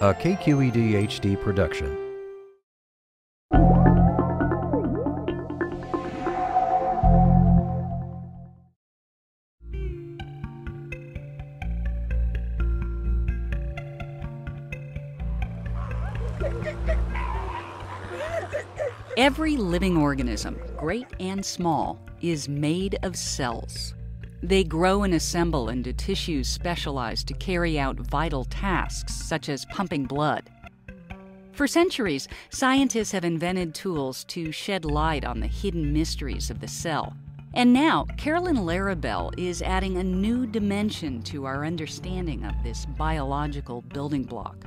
a KQED HD production. Every living organism, great and small, is made of cells. They grow and assemble into tissues specialized to carry out vital tasks, such as pumping blood. For centuries, scientists have invented tools to shed light on the hidden mysteries of the cell. And now, Carolyn Larabell is adding a new dimension to our understanding of this biological building block.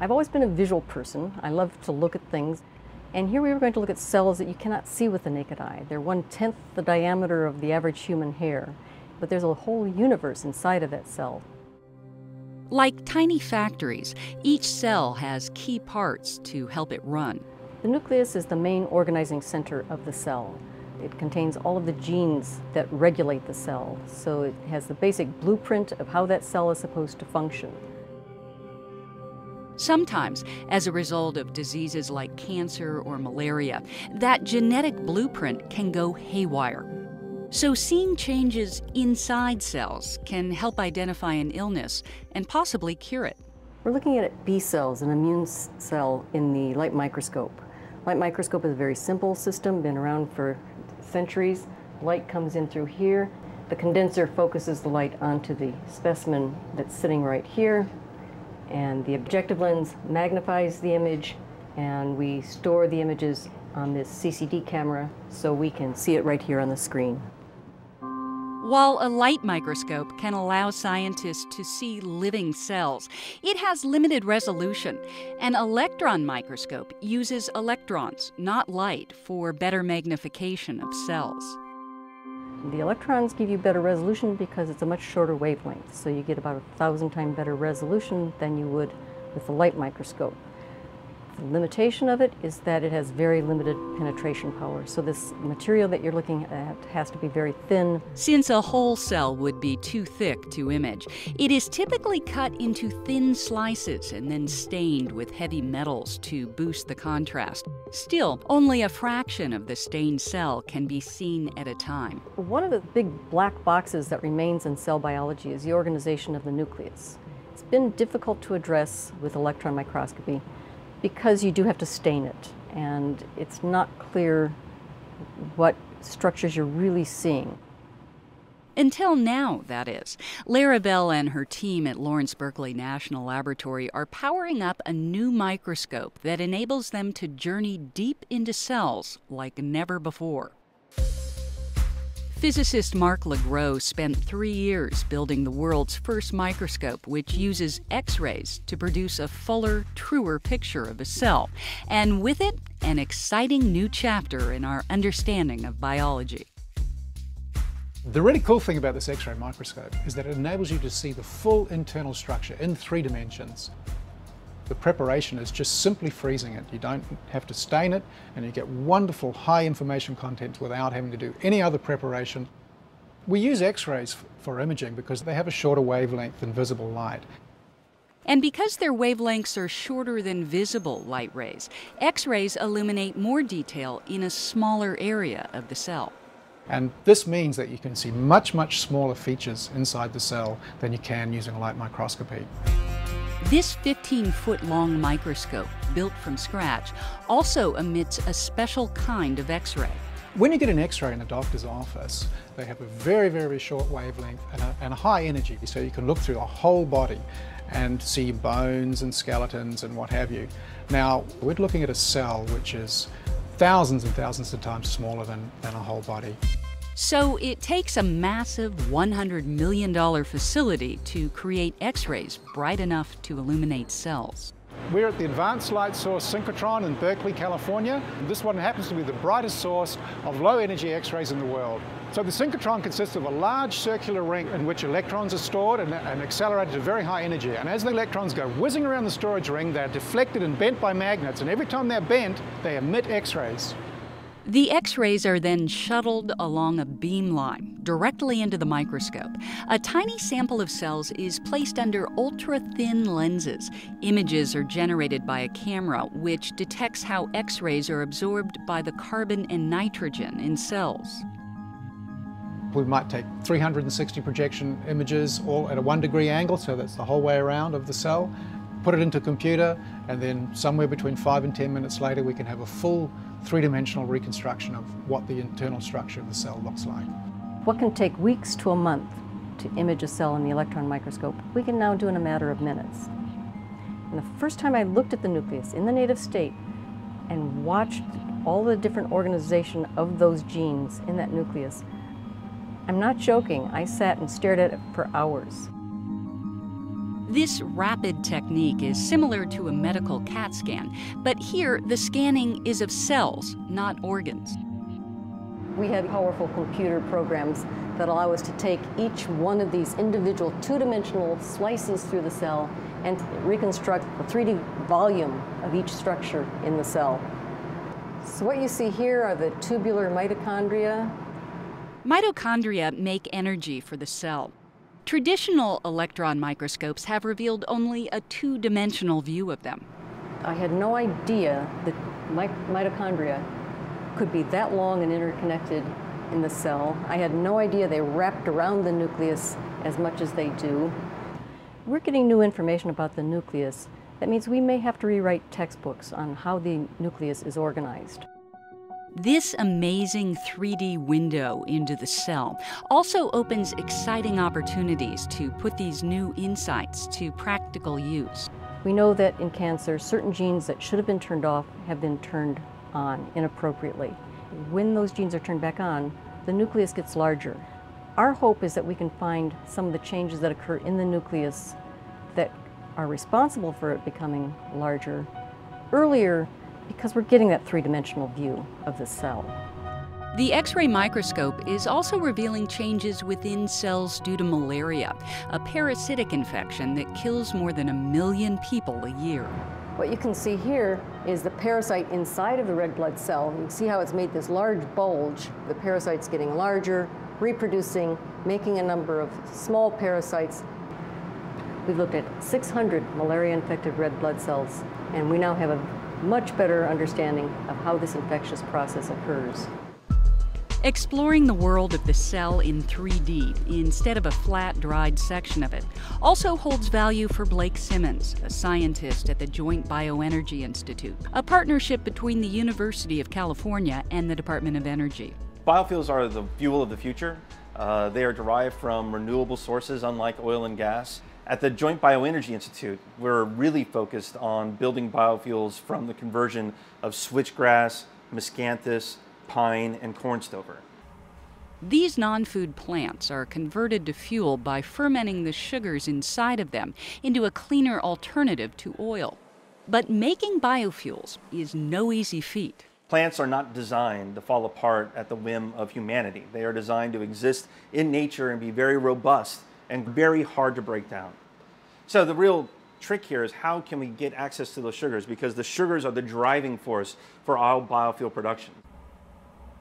I've always been a visual person. I love to look at things. And here we are going to look at cells that you cannot see with the naked eye. They're one tenth the diameter of the average human hair, but there's a whole universe inside of that cell. Like tiny factories, each cell has key parts to help it run. The nucleus is the main organizing center of the cell. It contains all of the genes that regulate the cell, so it has the basic blueprint of how that cell is supposed to function. Sometimes, as a result of diseases like cancer or malaria, that genetic blueprint can go haywire. So, seeing changes inside cells can help identify an illness and possibly cure it. We're looking at B cells, an immune cell, in the light microscope. Light microscope is a very simple system, been around for centuries. Light comes in through here. The condenser focuses the light onto the specimen that's sitting right here and the objective lens magnifies the image and we store the images on this CCD camera so we can see it right here on the screen. While a light microscope can allow scientists to see living cells, it has limited resolution. An electron microscope uses electrons, not light, for better magnification of cells. The electrons give you better resolution because it's a much shorter wavelength, so you get about a thousand times better resolution than you would with the light microscope. The limitation of it is that it has very limited penetration power. So this material that you're looking at has to be very thin. Since a whole cell would be too thick to image, it is typically cut into thin slices and then stained with heavy metals to boost the contrast. Still, only a fraction of the stained cell can be seen at a time. One of the big black boxes that remains in cell biology is the organization of the nucleus. It's been difficult to address with electron microscopy because you do have to stain it and it's not clear what structures you're really seeing. Until now, that is. Larabell and her team at Lawrence Berkeley National Laboratory are powering up a new microscope that enables them to journey deep into cells like never before. Physicist Mark LeGros spent three years building the world's first microscope, which uses X rays to produce a fuller, truer picture of a cell, and with it, an exciting new chapter in our understanding of biology. The really cool thing about this X ray microscope is that it enables you to see the full internal structure in three dimensions. The preparation is just simply freezing it. You don't have to stain it and you get wonderful high information content without having to do any other preparation. We use X-rays for imaging because they have a shorter wavelength than visible light. And because their wavelengths are shorter than visible light rays, X rays illuminate more detail in a smaller area of the cell. And this means that you can see much, much smaller features inside the cell than you can using light microscopy. This 15 foot long microscope, built from scratch, also emits a special kind of X ray. When you get an X-ray in a doctor's office, they have a very, very short wavelength and a, and a, high energy, so you can look through the whole body and see bones and skeletons and what have you. Now, we're looking at a cell which is thousands and thousands of times smaller than, than a whole body. So it takes a massive $100 million facility to create X-rays bright enough to illuminate cells. We're at the Advanced Light Source Synchrotron in Berkeley, California. This one happens to be the brightest source of low-energy X-rays in the world. So the synchrotron consists of a large circular ring in which electrons are stored and, and, accelerated to very high energy. And as the electrons go whizzing around the storage ring, they're deflected and bent by magnets. And every time they're bent, they emit X-rays. The X rays are then shuttled along a beamline directly into the microscope. A tiny sample of cells is placed under ultra thin lenses. Images are generated by a camera, which detects how X rays are absorbed by the carbon and nitrogen in cells. We might take 360 projection images all at a one degree angle, so that's the whole way around of the cell, put it into a computer, and then somewhere between five and 10 minutes later, we can have a full three-dimensional reconstruction of what the internal structure of the cell looks like. What can take weeks to a month to image a cell in the electron microscope, we can now do in a matter of minutes. And the first time I looked at the nucleus in the native state and watched all the different organization of those genes in that nucleus, I'm not joking, I sat and stared at it for hours. This rapid technique is similar to a medical CAT scan, but here the scanning is of cells, not organs. We have powerful computer programs that allow us to take each one of these individual two-dimensional slices through the cell and reconstruct the 3D volume of each structure in the cell. So what you see here are the tubular mitochondria. Mitochondria make energy for the cell. Traditional electron microscopes have revealed only a two dimensional view of them. I had no idea that mitochondria could be that long and interconnected in the cell. I had no idea they wrapped around the nucleus as much as they do. We're getting new information about the nucleus. That means we may have to rewrite textbooks on how the nucleus is organized. This amazing 3D window into the cell also opens exciting opportunities to put these new insights to practical use. We know that in cancer, certain genes that should have been turned off have been turned on inappropriately. When those genes are turned back on, the nucleus gets larger. Our hope is that we can find some of the changes that occur in the nucleus that are responsible for it becoming larger earlier because we're getting that three-dimensional view of the cell. The X ray microscope is also revealing changes within cells due to malaria, a parasitic infection that kills more than a million people a year. What you can see here is the parasite inside of the red blood cell. You can see how it's made this large bulge. The parasite's getting larger, reproducing, making a number of small parasites. We've looked at 600 malaria-infected red blood cells, and we now have a much better understanding of how this infectious process occurs. Exploring the world of the cell in 3D instead of a flat, dried section of it also holds value for Blake Simmons, a scientist at the Joint Bioenergy Institute, a partnership between the University of California and the Department of Energy. Biofuels are the fuel of the future. Uh, they are derived from renewable sources, unlike oil and gas. At the Joint Bioenergy Institute, we're really focused on building biofuels from the conversion of switchgrass, miscanthus, pine, and cornstover. These non food plants are converted to fuel by fermenting the sugars inside of them into a cleaner alternative to oil. But making biofuels is no easy feat. Plants are not designed to fall apart at the whim of humanity. They are designed to exist in nature and be very robust and very hard to break down. So the real trick here is how can we get access to those sugars because the sugars are the driving force for all biofuel production.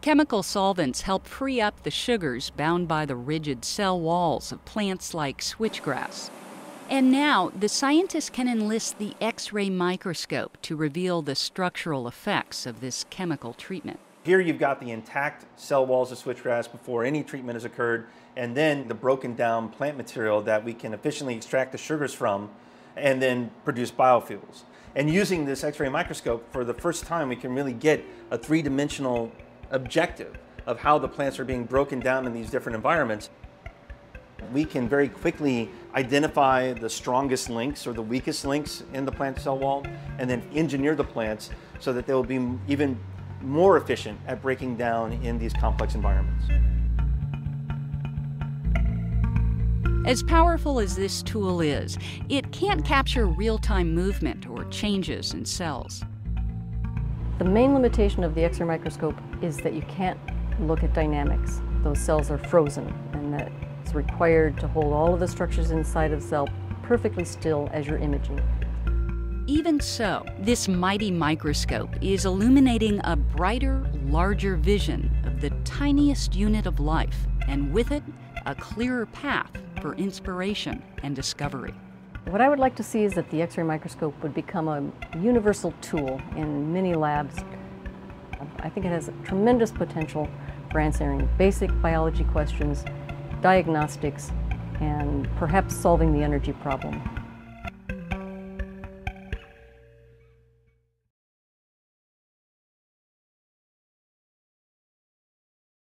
Chemical solvents help free up the sugars bound by the rigid cell walls of plants like switchgrass. And now, the scientists can enlist the X ray microscope to reveal the structural effects of this chemical treatment. Here you've got the intact cell walls of switchgrass before any treatment has occurred, and then the broken down plant material that we can efficiently extract the sugars from and then produce biofuels. And using this X-ray microscope, for the first time, we can really get a three-dimensional objective of how the plants are being broken down in these different environments. We can very quickly identify the strongest links or the weakest links in the plant cell wall and then engineer the plants so that they will be even more efficient at breaking down in these complex environments. As powerful as this tool is, it can't capture real-time movement or changes in cells. The main limitation of the X-ray microscope is that you can't look at dynamics. Those cells are frozen and that it's required to hold all of the structures inside of the cell perfectly still as you're imaging. Even so, this mighty microscope is illuminating a brighter, larger vision of the tiniest unit of life, and with it, a clearer path for inspiration and discovery. What I would like to see is that the X-ray microscope would become a universal tool in many labs. I think it has tremendous potential for answering basic biology questions, diagnostics, and perhaps solving the energy problem.